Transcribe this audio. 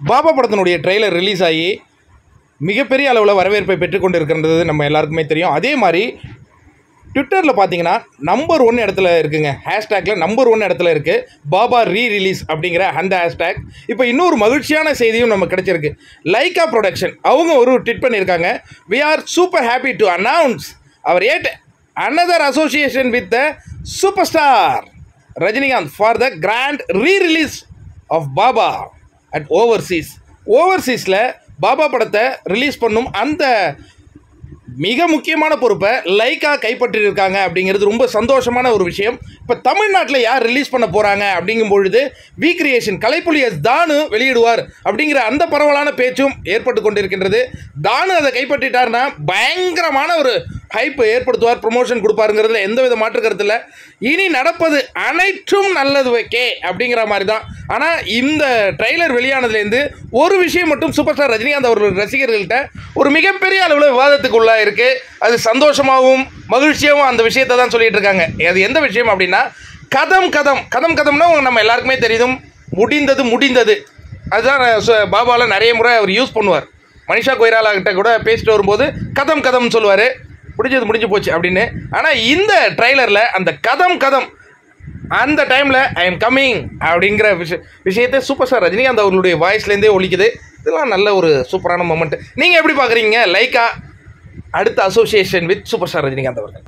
பாபா படத்தினுடைய trailer release ஆகி மிகப்பெரிய அளவில் வரவேற்பை பெற்றுக்கொண்டு இருக்கின்றது நம்ம எல்லாருக்குமே தெரியும். அதே மாதிரி ட்விட்டரில் பார்த்தீங்கன்னா நம்பர் ஒன் இடத்துல இருக்குங்க. ஹேஷ்டேக்கில் நம்பர் ஒன் இடத்துல இருக்குது பாபா ரீ ரிலீஸ் அப்படிங்கிற அந்த ஹேஷ்டேக் இப்போ இன்னொரு மகிழ்ச்சியான செய்தியும் நமக்கு கிடைச்சிருக்கு. லைக்கா ப்ரொடக்ஷன் அவங்க ஒரு ட்விட் பண்ணியிருக்காங்க. We are super happy to announce our yet another association with the super star Rajinikanth for the grand re release of Baba at overseas ஓவர்சீஸில் Baba படத்தை ரிலீஸ் பண்ணும் அந்த மிக முக்கியமான பொறுப்பை லைக்கா கைப்பற்றியிருக்காங்க அப்படிங்கிறது ரொம்ப சந்தோஷமான ஒரு விஷயம். இப்போ தமிழ்நாட்டில் யார் ரிலீஸ் பண்ண போகிறாங்க அப்படிங்கும் பொழுது வி கிரியேஷன் கலைப்புலி எஸ் தானு வெளியிடுவார் அப்படிங்கிற அந்த பரவலான பேச்சும் ஏற்பட்டு கொண்டிருக்கின்றது. தானு அதை கைப்பற்றிட்டார்னா பயங்கரமான ஒரு ஹைப் ஏற்படுத்துவார் ப்ரொமோஷன் கொடுப்பாருங்கிறதுல எந்த வித மாற்று இனி நடப்பது அனைத்தும் நல்லது வைக்கே அப்படிங்கிற மாதிரி தான் ஆனால் இந்த ட்ரெய்லர் வெளியானதுலேருந்து ஒரு விஷயம் மட்டும் சூப்பர் ஸ்டார் ரஜினிகாந்த் அவர்கள் ரசிகர்கள்ட்ட ஒரு மிகப்பெரிய அளவில் விவாதத்துக்கு இருக்குது அது சந்தோஷமாகவும் மகிழ்ச்சியாகவும் அந்த விஷயத்தை தான் சொல்லிட்டு இருக்காங்க. அது எந்த விஷயம் அப்படின்னா கதம் கதம். கதம் கதம்னா நம்ம எல்லாருக்குமே தெரியும். முடிந்தது முடிந்தது. அதுதான் சு- நிறைய முறை அவர் யூஸ் பண்ணுவார். மனிஷா கொய்ராலா கிட்ட கூட பேசிட்டு வரும்போது கதம் கதம்னு சொல்லுவார். முடிஞ்சது முடிஞ்சு போச்சு அப்படின்னு. ஆனால் இந்த ட்ரைலரில் அந்த கதம் கதம் அந்த டைமில் ஐ எம் கம்மிங் அப்படிங்கிற விஷய விஷயத்தை சூப்பர் ஸ்டார் ரஜினிகாந்த் அவர்களுடைய வாய்ஸ்லேருந்தே ஒழிக்குது இதெல்லாம் நல்ல ஒரு சூப்பரான மொமெண்ட் நீங்கள் எப்படி பார்க்குறீங்க லைக்கா அடுத்த association with super star Rajinikanth அவர்கள்.